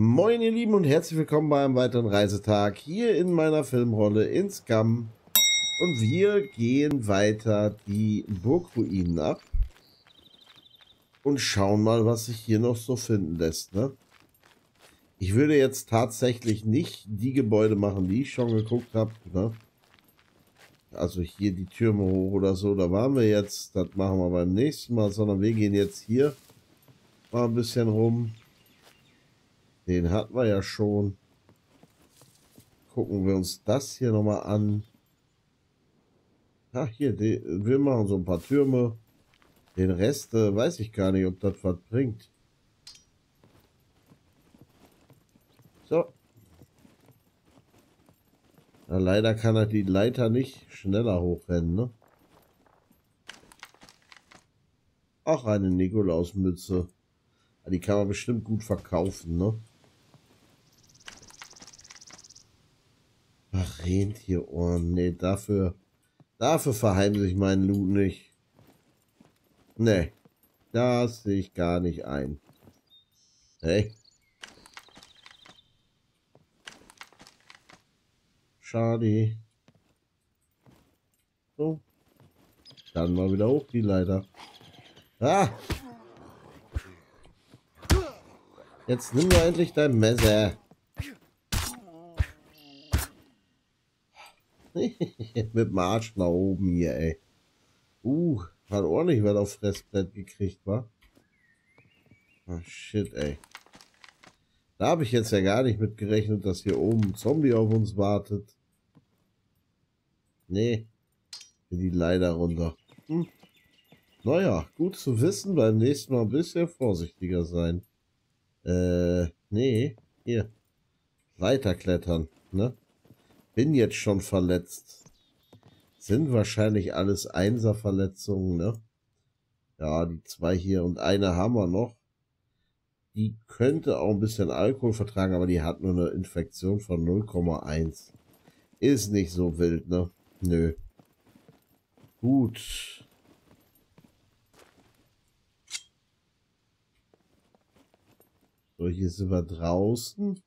Moin ihr Lieben und herzlich willkommen bei einem weiteren Reisetag hier in meiner Filmrolle in Scum. Und wir gehen weiter die Burgruinen ab und schauen mal, was sich hier noch so finden lässt. Ne? Ich würde jetzt tatsächlich nicht die Gebäude machen, die ich schon geguckt habe. Ne? Also hier die Türme hoch oder so, da waren wir jetzt. Das machen wir beim nächsten Mal, sondern wir gehen jetzt hier mal ein bisschen rum. Den hatten wir ja schon. Gucken wir uns das hier nochmal an. Ach, hier, die, wir machen so ein paar Türme. Den Rest äh, weiß ich gar nicht, ob das was bringt. So. Na, leider kann er die Leiter nicht schneller hochrennen, ne? Auch eine Nikolausmütze. Die kann man bestimmt gut verkaufen, ne? Ach, Rentierohren. Nee, dafür... Dafür verheimliche ich meinen Loot nicht. Nee. Das sehe ich gar nicht ein. Hey. Schade. So. Dann mal wieder hoch die Leiter. Ah! Jetzt nimm doch endlich dein Messer. Mit dem Arsch nach oben hier, ey. Uh, hat ordentlich was auf Fressbrett gekriegt, wa? Ah, shit, ey. Da habe ich jetzt ja gar nicht mit gerechnet, dass hier oben ein Zombie auf uns wartet. Nee. Die leider runter. Hm. Naja, gut zu wissen, beim nächsten Mal ein bisschen vorsichtiger sein. Äh, nee. Hier. Weiterklettern, ne? Bin jetzt schon verletzt. Sind wahrscheinlich alles Einserverletzungen, ne? Ja, die zwei hier und eine haben wir noch. Die könnte auch ein bisschen Alkohol vertragen, aber die hat nur eine Infektion von 0,1. Ist nicht so wild, ne? Nö. Gut. So, hier sind wir draußen.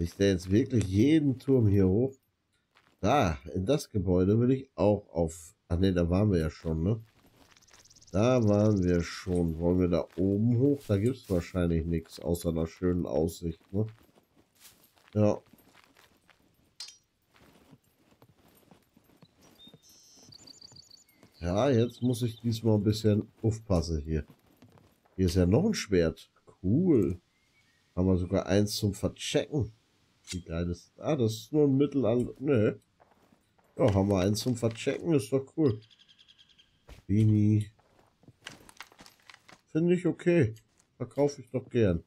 Ich da jetzt wirklich jeden Turm hier hoch? Da, in das Gebäude will ich auch auf... Ach ne, da waren wir ja schon, ne? Da waren wir schon. Wollen wir da oben hoch? Da gibt es wahrscheinlich nichts außer einer schönen Aussicht, ne? Ja. Ja, jetzt muss ich diesmal ein bisschen aufpassen hier. Hier ist ja noch ein Schwert. Cool. Haben wir sogar eins zum Verchecken. Wie geil ist Ah, das ist nur ein Mittelalter. Ne. Ja, haben wir eins zum Verchecken. Ist doch cool. Bini. Finde ich okay. Verkaufe ich doch gern.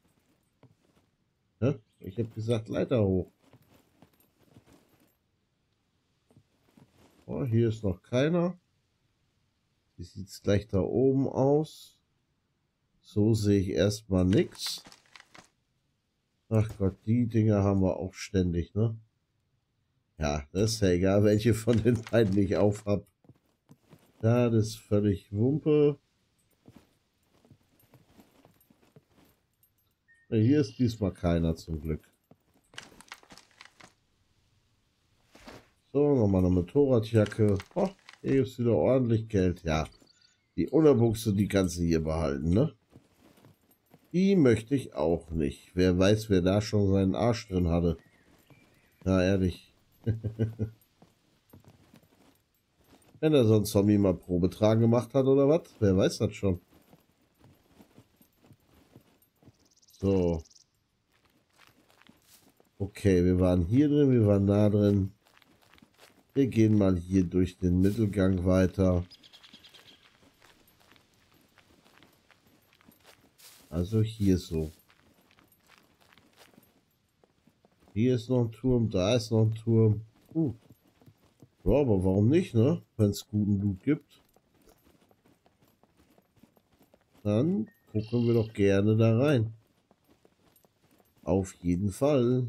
Ja? Ich habe gesagt, Leiter hoch. Oh, hier ist noch keiner. Wie sieht es gleich da oben aus? So sehe ich erstmal nichts. Ach Gott, die Dinger haben wir auch ständig, ne? Ja, das ist ja egal, welche von den beiden ich aufhab. Da, das ist völlig Wumpe. Ja, hier ist diesmal keiner zum Glück. So, nochmal eine Motorradjacke. Oh, hier gibt es wieder ordentlich Geld. Ja, die Unterbuchse, die kannst du hier behalten, ne? Die möchte ich auch nicht. Wer weiß, wer da schon seinen Arsch drin hatte. Na, ehrlich. Wenn er so ein Zombie mal Probetragen gemacht hat oder was? Wer weiß das schon. So. Okay, wir waren hier drin, wir waren da drin. Wir gehen mal hier durch den Mittelgang weiter. Also hier so. Hier ist noch ein Turm, da ist noch ein Turm. Uh. Ja, aber warum nicht, ne? Wenn es guten Loot gibt. Dann gucken wir doch gerne da rein. Auf jeden Fall.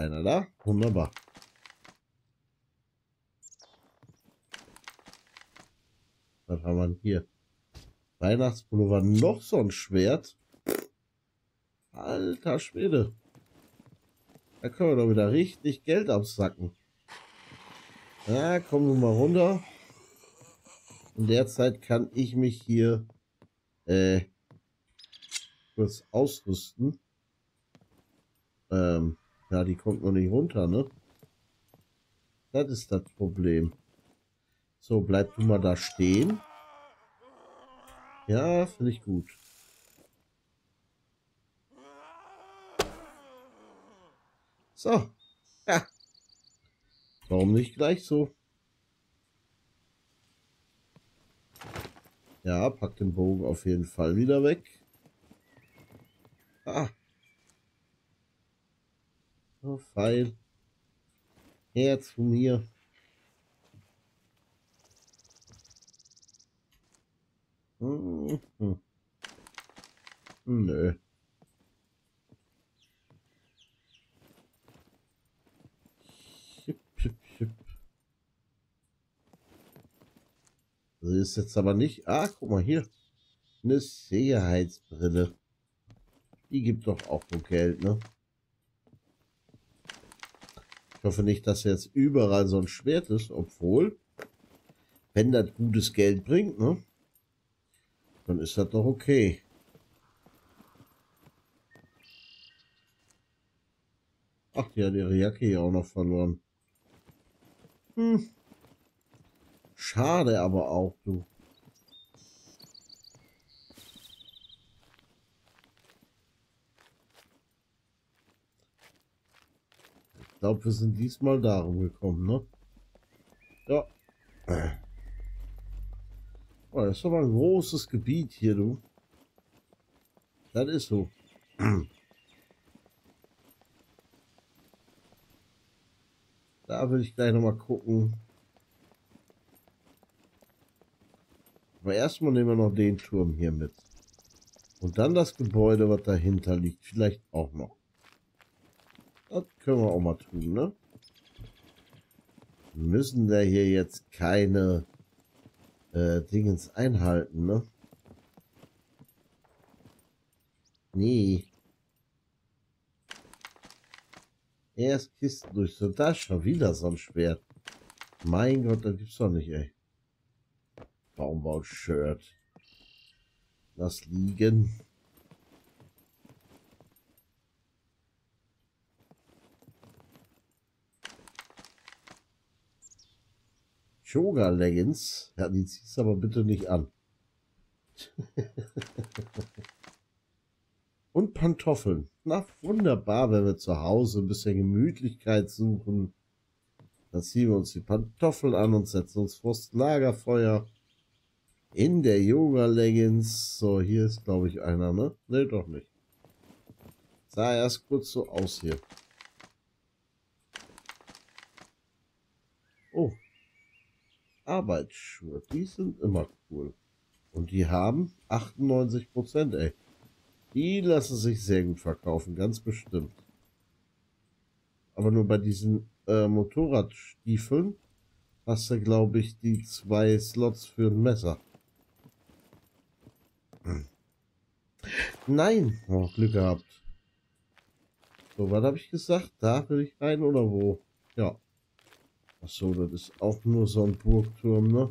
einer da. Wunderbar. Was haben wir hier? Weihnachtspullover, noch so ein Schwert. Alter Schwede. Da können wir doch wieder richtig Geld absacken. Na, ja, komm nun mal runter. In der Zeit kann ich mich hier äh, kurz ausrüsten. Ähm, ja, die kommt noch nicht runter, ne? Das ist das Problem. So, bleib du mal da stehen. Ja, finde ich gut. So. Ja. Warum nicht gleich so? Ja, pack den Bogen auf jeden Fall wieder weg. Ah. Fein. Her zu mir. Mhm. Nö. Das ist jetzt aber nicht... Ah, guck mal hier. Eine Sicherheitsbrille. Die gibt doch auch nur Geld, ne? Ich hoffe nicht, dass jetzt überall so ein Schwert ist, obwohl, wenn das gutes Geld bringt, ne? Dann ist das doch okay. Ach, die hat ihre Jacke hier auch noch verloren. Hm. Schade aber auch, du. Glaube, wir sind diesmal darum gekommen, ne? Ja. Oh, das ist aber ein großes Gebiet hier, du. Das ist so. Da will ich gleich nochmal gucken. Aber erstmal nehmen wir noch den Turm hier mit. Und dann das Gebäude, was dahinter liegt, vielleicht auch noch. Das können wir auch mal tun, ne? Wir müssen da hier jetzt keine äh, Dingens einhalten, ne? Nee. Erst Kisten durch. So, da ist schon wieder so ein Schwert. Mein Gott, das gibt's doch nicht, ey. Baumwoll-Shirt. Lass liegen. Yoga Leggings. Ja, die ziehst aber bitte nicht an. Und Pantoffeln. Na, wunderbar, wenn wir zu Hause ein bisschen Gemütlichkeit suchen. Dann ziehen wir uns die Pantoffeln an und setzen uns vors Lagerfeuer in der Yoga Leggings. So, hier ist glaube ich einer, ne? Ne, doch nicht. Sah erst kurz so aus hier. Oh. Arbeitsschuhe, die sind immer cool. Und die haben 98%, ey. Die lassen sich sehr gut verkaufen, ganz bestimmt. Aber nur bei diesen äh, Motorradstiefeln hast du, glaube ich, die zwei Slots für ein Messer. Nein, oh, Glück gehabt. So, was habe ich gesagt? Da will ich rein oder wo? Ja. Ach so, das ist auch nur so ein Burgturm, ne?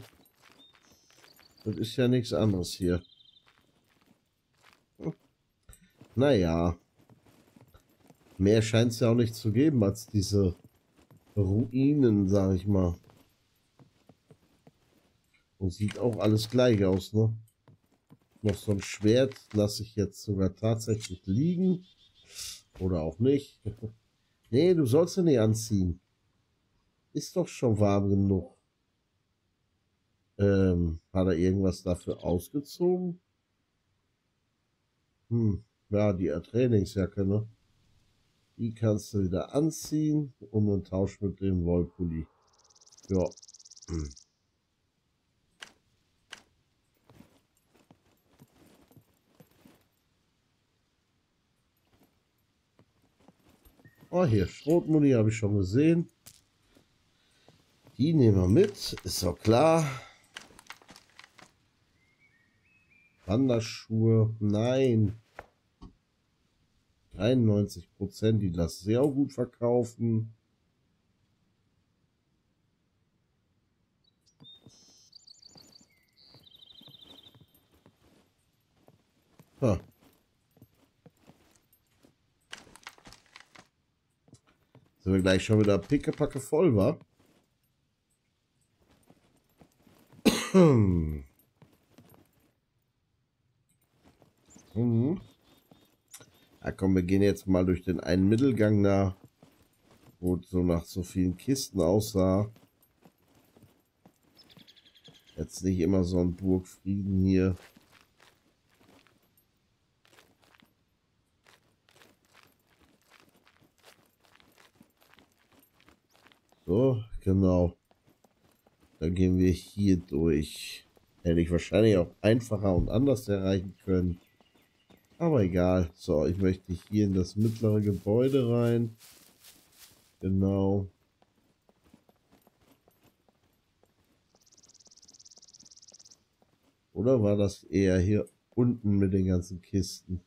Das ist ja nichts anderes hier. Hm. Naja. Mehr scheint es ja auch nicht zu geben als diese Ruinen, sag ich mal. Und sieht auch alles gleich aus, ne? Noch so ein Schwert lasse ich jetzt sogar tatsächlich liegen. Oder auch nicht. nee, du sollst ihn nicht anziehen. Ist doch schon warm genug. Ähm, hat er irgendwas dafür ausgezogen? Hm, ja, die Trainingsjacke, ne? Die kannst du wieder anziehen und einen Tausch mit dem Wollpulli. Ja. Oh, hier, Schrotmuni habe ich schon gesehen. Die nehmen wir mit, ist doch klar. Wanderschuhe. Nein. 93 Prozent, die sie auch gut verkaufen. Ha. Sind wir gleich schon wieder pickepacke voll, war? Mhm. Ja, komm, wir gehen jetzt mal durch den einen Mittelgang da, wo so nach so vielen Kisten aussah. Jetzt nicht immer so ein Burgfrieden hier. So, genau. Dann gehen wir hier durch. Hätte ich wahrscheinlich auch einfacher und anders erreichen können. Aber egal. So, ich möchte hier in das mittlere Gebäude rein. Genau. Oder war das eher hier unten mit den ganzen Kisten?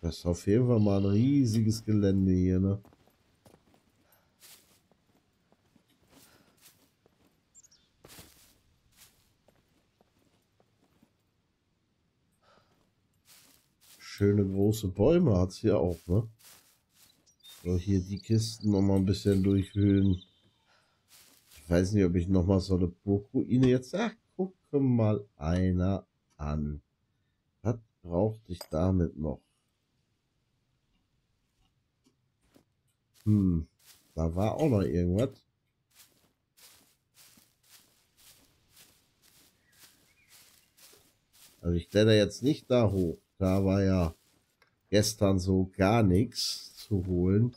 Das ist auf jeden Fall mal ein riesiges Gelände hier, ne? Schöne große Bäume hat es hier auch, ne? So, hier die Kisten noch mal ein bisschen durchwühlen. Ich weiß nicht, ob ich noch mal so eine Burgruine jetzt... Ach, gucke mal einer an. Was brauchte ich damit noch? Hm, da war auch noch irgendwas. Also ich kletter jetzt nicht da hoch. Da war ja gestern so gar nichts zu holen.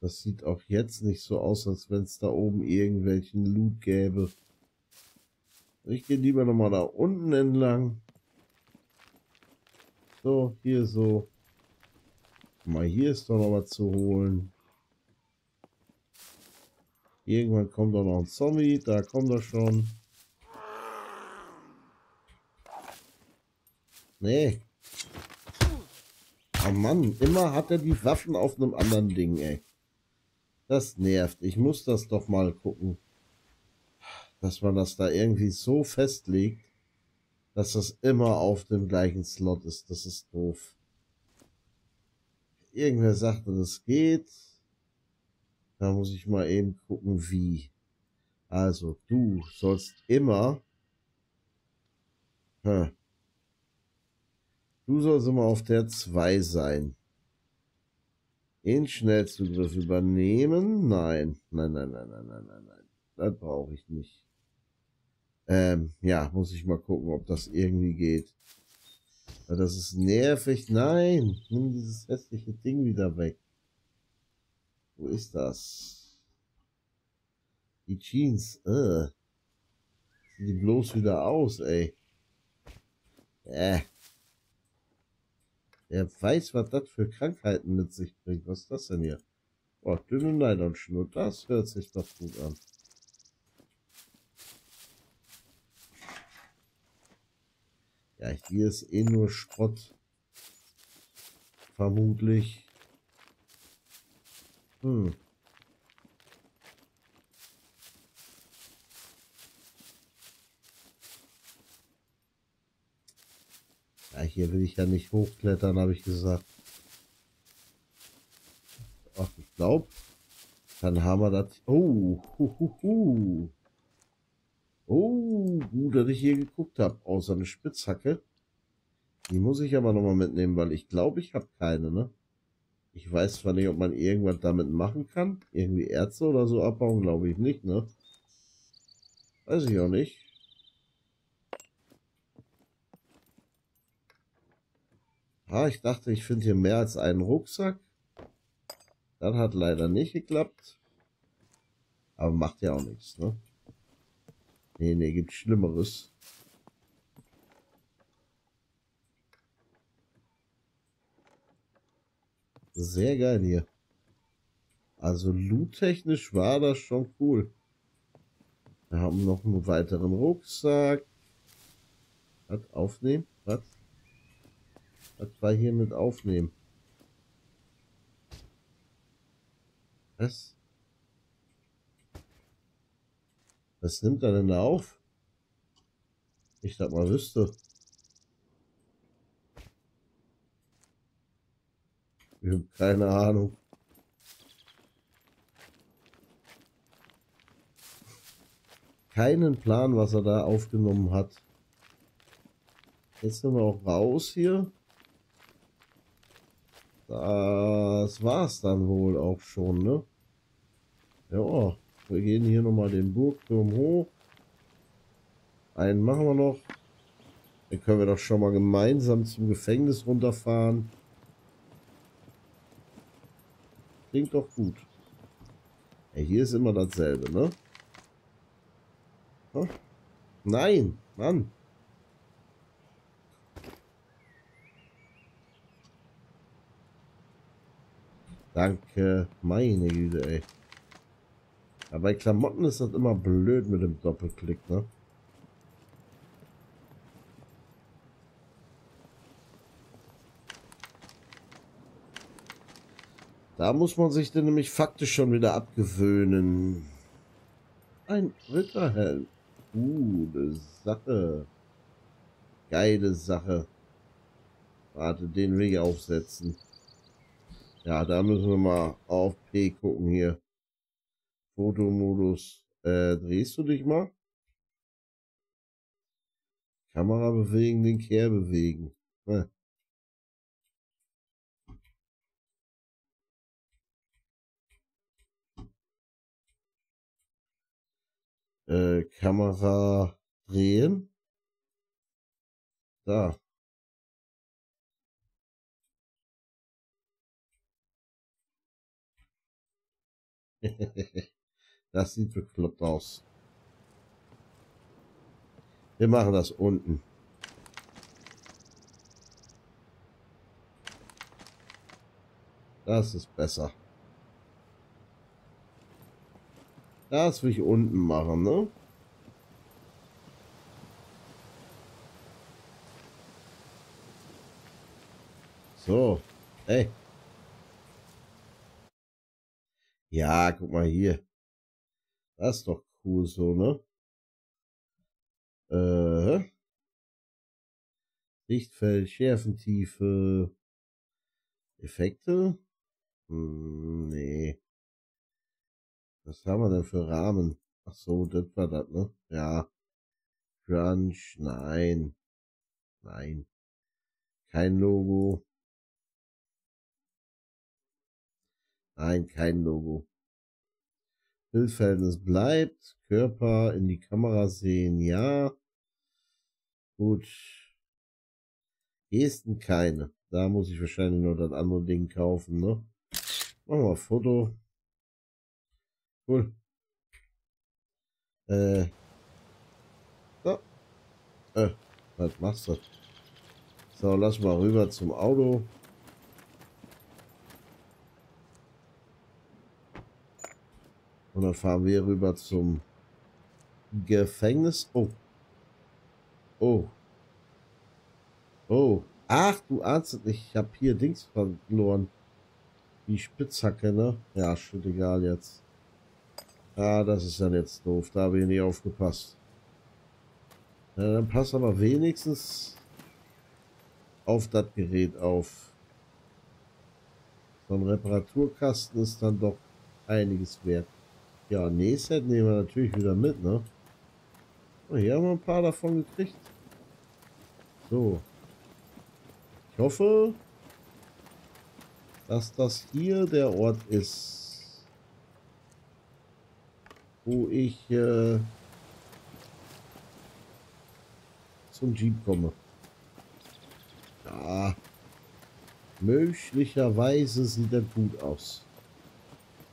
Das sieht auch jetzt nicht so aus, als wenn es da oben irgendwelchen Loot gäbe. Ich gehe lieber nochmal da unten entlang. So, hier so. Mal hier ist doch noch was zu holen. Irgendwann kommt doch noch ein Zombie. Da kommt er schon. Nee. Oh Mann, immer hat er die Waffen auf einem anderen Ding, ey. Das nervt. Ich muss das doch mal gucken. Dass man das da irgendwie so festlegt, dass das immer auf dem gleichen Slot ist. Das ist doof. Irgendwer sagte, das geht. Da muss ich mal eben gucken, wie. Also, du sollst immer... Hm. Du sollst immer auf der 2 sein. In Schnellzugriff übernehmen? Nein. Nein, nein, nein, nein, nein, nein, nein. Das brauche ich nicht. Ähm, ja, muss ich mal gucken, ob das irgendwie geht. Das ist nervig. Nein, nimm dieses hässliche Ding wieder weg. Wo ist das? Die Jeans. Äh. Sieht die bloß wieder aus, ey. Äh. Er weiß, was das für Krankheiten mit sich bringt. Was ist das denn hier? Oh, dünne Nylonschnur. Das hört sich doch gut an. Ja, hier ist eh nur Schrott. Vermutlich. Hm. Ja, hier will ich ja nicht hochklettern, habe ich gesagt. Ach, ich glaube, dann haben wir das. Oh, hu, hu, hu. Oh, gut, dass ich hier geguckt habe. Außer eine Spitzhacke. Die muss ich aber nochmal mitnehmen, weil ich glaube, ich habe keine, ne? Ich weiß zwar nicht, ob man irgendwas damit machen kann. Irgendwie Erze oder so abbauen, glaube ich nicht, ne? Weiß ich auch nicht. Ah, ich dachte, ich finde hier mehr als einen Rucksack. Das hat leider nicht geklappt. Aber macht ja auch nichts, ne? Nee, nee, gibt Schlimmeres. Sehr geil hier. Also loot-technisch war das schon cool. Wir haben noch einen weiteren Rucksack. Was? Aufnehmen? Was? Was war hier mit Aufnehmen? Was? Was nimmt er denn da auf? Ich das mal wüsste. Ich habe keine Ahnung. Keinen Plan, was er da aufgenommen hat. Jetzt sind wir auch raus hier. Das war's dann wohl auch schon, ne? Ja, wir gehen hier nochmal den Burgturm hoch. Einen machen wir noch. Dann können wir doch schon mal gemeinsam zum Gefängnis runterfahren. Klingt doch gut. Ja, hier ist immer dasselbe, ne? Huh? Nein, Mann. Danke, meine Güte, ey. Aber bei Klamotten ist das immer blöd mit dem Doppelklick, ne? Da muss man sich dann nämlich faktisch schon wieder abgewöhnen. Ein Ritterhelm. Uh, eine Sache. Geile Sache. Warte, den will ich aufsetzen. Ja, da müssen wir mal auf P gucken hier. Fotomodus. Äh, drehst du dich mal? Kamera bewegen, den Kehr bewegen. Ja. Äh, Kamera drehen. Da. das sieht bekloppt aus. Wir machen das unten. Das ist besser. Das will ich unten machen, ne? So. Hey. Ja, guck mal hier. Das ist doch cool so, ne? Äh. Lichtfeld, Schärfentiefe. Effekte? Hm, nee. Was haben wir denn für Rahmen? Ach so, das war das, ne? Ja. Crunch, nein. Nein. Kein Logo. Nein, kein Logo. Bildverhältnis bleibt. Körper in die Kamera sehen, ja. Gut. Gesten keine. Da muss ich wahrscheinlich nur das andere Ding kaufen, ne? Machen wir Foto. Cool. Äh. So. Äh, was machst du? So, lass mal rüber zum Auto. Und dann fahren wir rüber zum Gefängnis. Oh. Oh. Oh. Ach, du ahnst nicht. Ich habe hier Dings verloren. Die Spitzhacke, ne? Ja, shit, egal jetzt. Ah, das ist dann jetzt doof. Da habe ich nicht aufgepasst. Ja, dann passt aber wenigstens auf das Gerät auf. So ein Reparaturkasten ist dann doch einiges wert. Ja, Nähset nehmen wir natürlich wieder mit, ne? Oh, hier haben wir ein paar davon gekriegt. So. Ich hoffe, dass das hier der Ort ist, wo ich äh, zum Jeep komme. Ja, möglicherweise sieht er gut aus.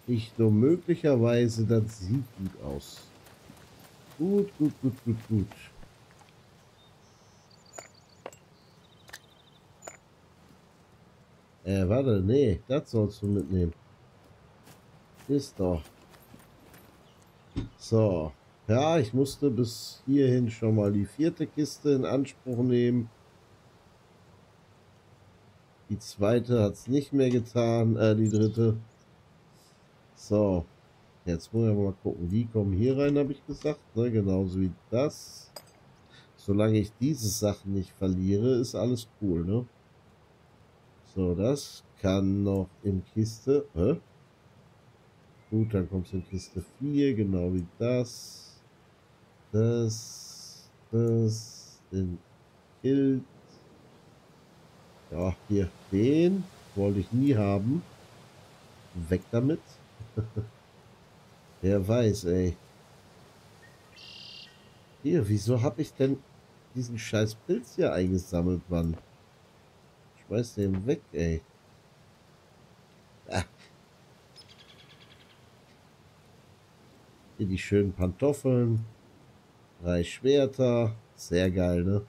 Nicht nur möglicherweise, das sieht gut aus. Gut, gut, gut, gut, gut. Äh, warte, nee, das sollst du mitnehmen. Ist doch. So, Ja, ich musste bis hierhin schon mal die vierte Kiste in Anspruch nehmen. Die zweite hat es nicht mehr getan, äh, die dritte. So, jetzt muss ich mal gucken, die kommen hier rein, habe ich gesagt, ne? genauso wie das. Solange ich diese Sachen nicht verliere, ist alles cool, ne? So, das kann noch in Kiste, hä? Gut, dann kommt es in Kiste 4, genau wie das. Das, das, den Kilt. Ja, hier, den wollte ich nie haben. Weg damit. Wer weiß, ey. Hier, wieso habe ich denn diesen scheiß Pilz hier eingesammelt, Mann? Schmeiß den weg, ey. Ah. Hier die schönen Pantoffeln. Drei Schwerter. Sehr geil, ne?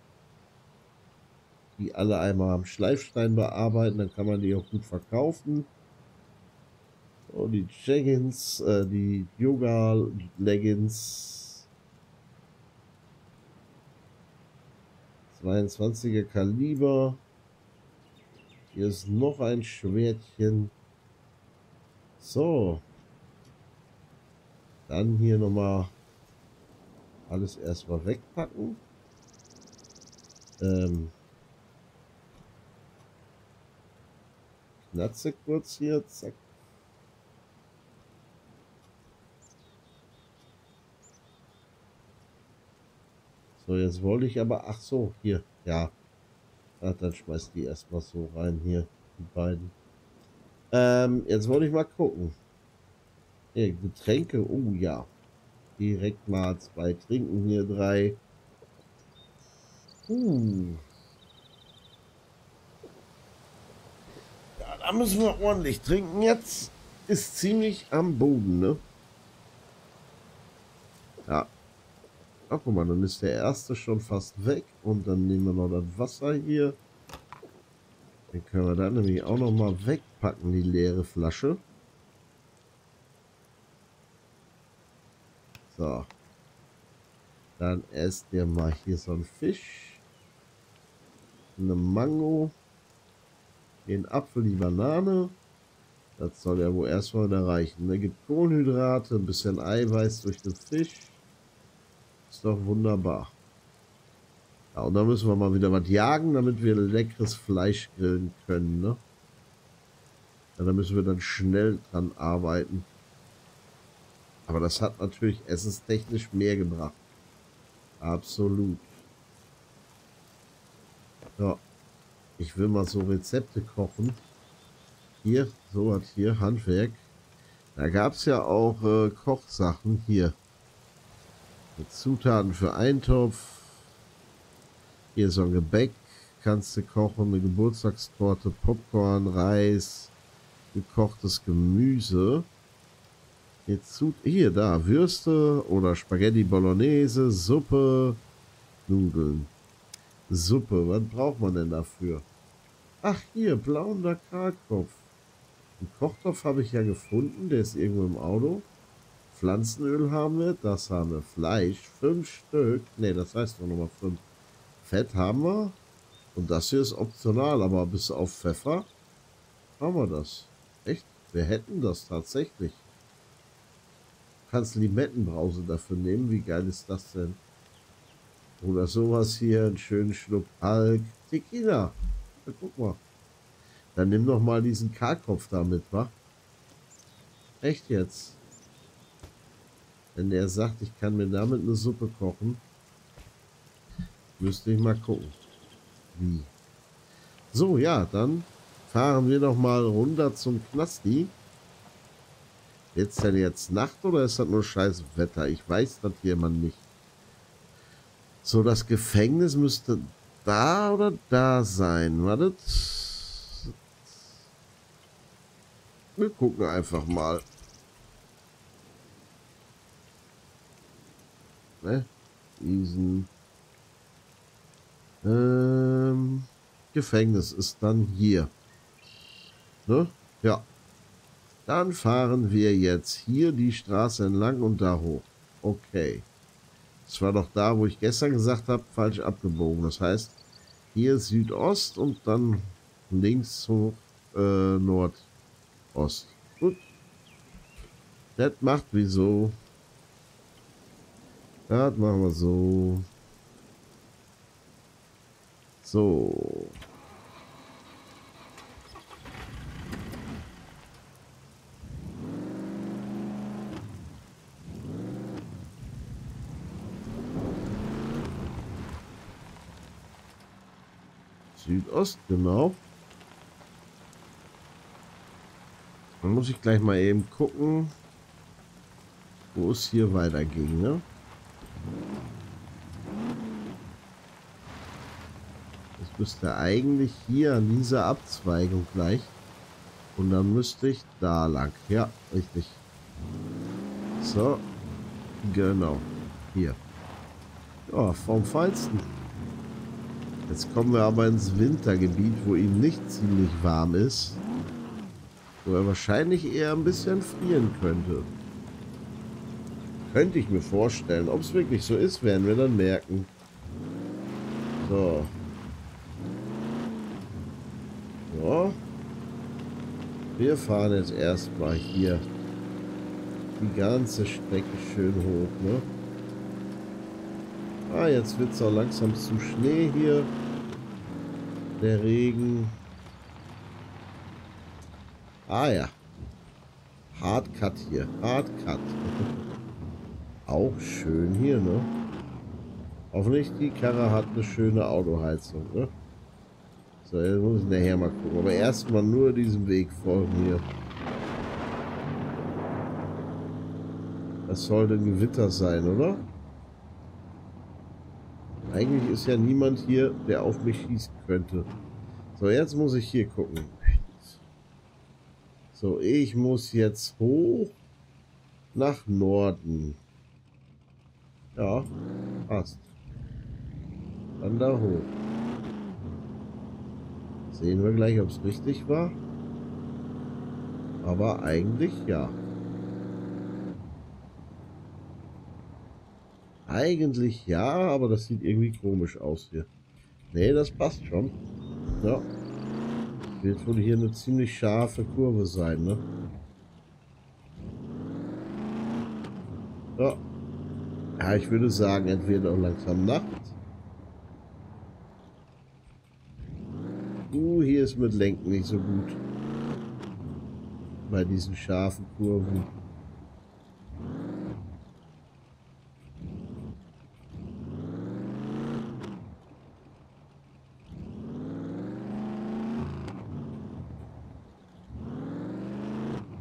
Die alle einmal am Schleifstein bearbeiten, dann kann man die auch gut verkaufen. So, die Jeggings, äh, die Yoga-Leggings. 22er Kaliber. Hier ist noch ein Schwertchen. So. Dann hier nochmal alles erstmal wegpacken. Ähm, Knatze kurz hier, zack. So, jetzt wollte ich aber, ach so, hier, ja. Ach, dann schmeißt die erstmal so rein hier, die beiden. Ähm, jetzt wollte ich mal gucken. Hier, Getränke, oh ja. Direkt mal zwei trinken, hier drei. Uh. Ja, da müssen wir ordentlich trinken jetzt. Ist ziemlich am Boden, ne? Ja, Ach, guck mal, dann ist der erste schon fast weg. Und dann nehmen wir noch das Wasser hier. Den können wir dann nämlich auch noch mal wegpacken, die leere Flasche. So. Dann esst ihr mal hier so ein Fisch. Eine Mango. Den Apfel, die Banane. Das soll ja wohl erstmal erreichen. Da gibt Kohlenhydrate, ein bisschen Eiweiß durch den Fisch. Ist doch wunderbar. Ja, und dann müssen wir mal wieder was jagen, damit wir leckeres Fleisch grillen können, ne? Ja, da müssen wir dann schnell dran arbeiten. Aber das hat natürlich essenstechnisch mehr gebracht. Absolut. Ja. Ich will mal so Rezepte kochen. Hier, so was hier, Handwerk. Da gab es ja auch äh, Kochsachen hier. Zutaten für Eintopf. Hier so ein Gebäck. Kannst du kochen, eine Geburtstagstorte, Popcorn, Reis, gekochtes Gemüse. Jetzt hier, da, Würste oder Spaghetti Bolognese, Suppe, Nudeln. Suppe, was braucht man denn dafür? Ach, hier, blauender Karkopf. Einen Kochtopf habe ich ja gefunden, der ist irgendwo im Auto. Pflanzenöl haben wir, das haben wir. Fleisch, fünf Stück. Ne, das heißt doch nochmal fünf. Fett haben wir. Und das hier ist optional, aber bis auf Pfeffer haben wir das. Echt? Wir hätten das tatsächlich. Kannst Limettenbrause dafür nehmen. Wie geil ist das denn? Oder sowas hier, einen schönen Schluck Alk. Tequila. Ja, guck mal. Dann nimm doch mal diesen Karkopf damit, wa? Echt jetzt? Wenn der sagt, ich kann mir damit eine Suppe kochen, müsste ich mal gucken. Wie? So, ja, dann fahren wir noch mal runter zum Knasti. Jetzt denn jetzt Nacht oder ist das nur scheiß Wetter? Ich weiß das hier mal nicht. So, das Gefängnis müsste da oder da sein. Wartet. Wir gucken einfach mal. Ne? Diesen ähm, Gefängnis ist dann hier. Ne? Ja. Dann fahren wir jetzt hier die Straße entlang und da hoch. Okay. Das war doch da, wo ich gestern gesagt habe, falsch abgebogen. Das heißt, hier Südost und dann links hoch äh, Nordost. Gut. Das macht wieso. Das machen wir so. So. Südost, genau. Dann muss ich gleich mal eben gucken, wo es hier weiterging, ne? Müsste eigentlich hier an dieser Abzweigung gleich. Und dann müsste ich da lang. Ja, richtig. So. Genau. Hier. Ja, vom Feinsten. Jetzt kommen wir aber ins Wintergebiet, wo ihm nicht ziemlich warm ist. Wo er wahrscheinlich eher ein bisschen frieren könnte. Könnte ich mir vorstellen. Ob es wirklich so ist, werden wir dann merken. So. So. Wir fahren jetzt erstmal hier die ganze Strecke schön hoch, ne? Ah, jetzt wird es auch langsam zu Schnee hier. Der Regen. Ah ja. Hardcut hier. Hardcut. auch schön hier, ne? Hoffentlich die Karre hat eine schöne Autoheizung, ne? So, jetzt muss ich nachher mal gucken. Aber erstmal nur diesem Weg folgen hier. Das sollte ein Gewitter sein, oder? Eigentlich ist ja niemand hier, der auf mich schießen könnte. So, jetzt muss ich hier gucken. So, ich muss jetzt hoch nach Norden. Ja, passt. Dann da hoch. Sehen wir gleich, ob es richtig war. Aber eigentlich ja. Eigentlich ja, aber das sieht irgendwie komisch aus hier. Nee, das passt schon. Ja. Wird wohl hier eine ziemlich scharfe Kurve sein, ne? Ja. Ja, ich würde sagen, entweder langsam Nacht. Uh, hier ist mit Lenken nicht so gut. Bei diesen scharfen Kurven.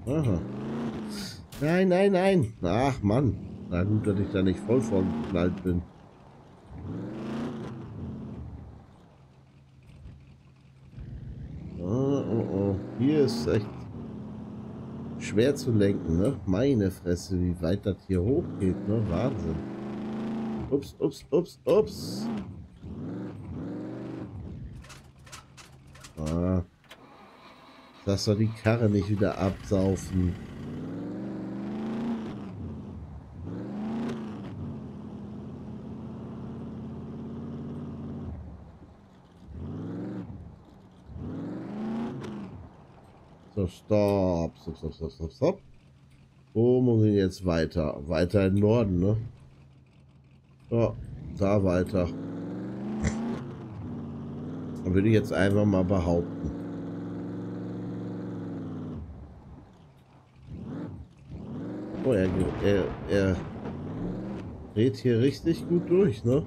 Aha. Nein, nein, nein. Ach, Mann. Na gut, dass ich da nicht voll vorgeknallt bin. Oh, oh, oh. Hier ist echt schwer zu lenken, ne? Meine Fresse, wie weit das hier hochgeht, ne? Wahnsinn. Ups, ups, ups, ups. Ah. Lass doch die Karre nicht wieder absaufen. So, stopp, stopp, stopp, stopp, stopp. Wo muss ich jetzt weiter? Weiter im Norden, ne? So, da weiter. Dann würde ich jetzt einfach mal behaupten. Oh, er, er, er dreht hier richtig gut durch, ne?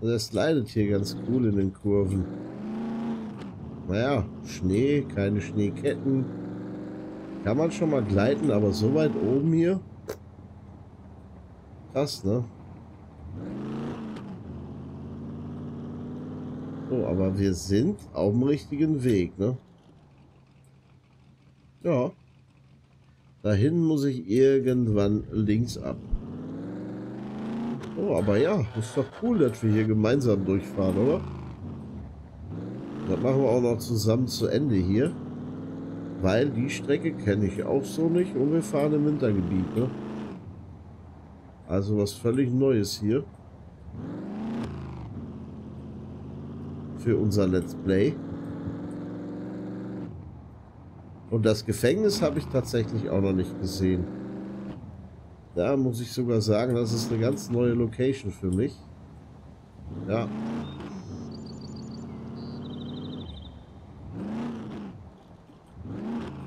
Also er slidet hier ganz cool in den Kurven. Naja, Schnee, keine Schneeketten. Kann man schon mal gleiten, aber so weit oben hier. Krass, ne? So, aber wir sind auf dem richtigen Weg, ne? Ja. Dahin muss ich irgendwann links ab. Oh, aber ja, ist doch cool, dass wir hier gemeinsam durchfahren, oder? Das machen wir auch noch zusammen zu Ende hier. Weil die Strecke kenne ich auch so nicht und wir fahren im Wintergebiet, ne? Also was völlig Neues hier. Für unser Let's Play. Und das Gefängnis habe ich tatsächlich auch noch nicht gesehen. Da muss ich sogar sagen, das ist eine ganz neue Location für mich. Ja.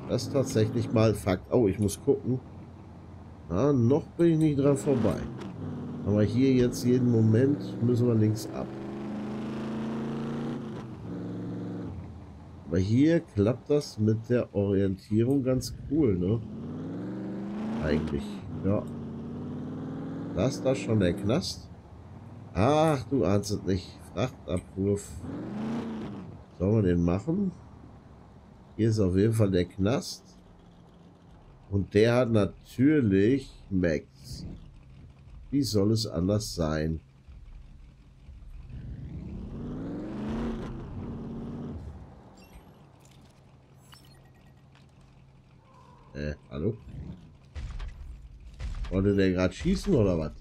Das ist tatsächlich mal Fakt. Oh, ich muss gucken. Ah, noch bin ich nicht dran vorbei. Aber hier jetzt jeden Moment müssen wir links ab. Aber hier klappt das mit der Orientierung ganz cool, ne? Eigentlich, ja. Das ist das schon der Knast? Ach, du ahnst es nicht. Frachtabwurf. Sollen wir den machen? Hier ist auf jeden Fall der Knast. Und der hat natürlich Max. Wie soll es anders sein? Äh, hallo? Wollte der gerade schießen oder was?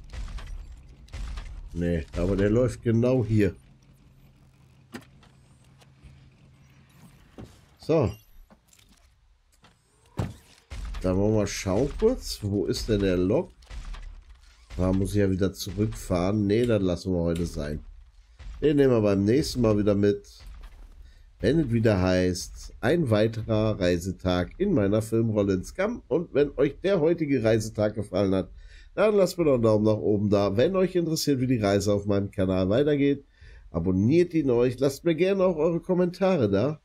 Nee, aber der läuft genau hier. So. Dann wollen wir schauen kurz. Wo ist denn der Lok? Da muss ich ja wieder zurückfahren. Nee, das lassen wir heute sein. Den nehmen wir beim nächsten Mal wieder mit wenn es wieder heißt, ein weiterer Reisetag in meiner Filmrolle in Scam. Und wenn euch der heutige Reisetag gefallen hat, dann lasst mir doch einen Daumen nach oben da. Wenn euch interessiert, wie die Reise auf meinem Kanal weitergeht, abonniert ihn euch, lasst mir gerne auch eure Kommentare da.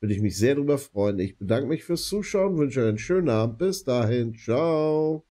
Würde ich mich sehr darüber freuen. Ich bedanke mich fürs Zuschauen, wünsche euch einen schönen Abend. Bis dahin, ciao.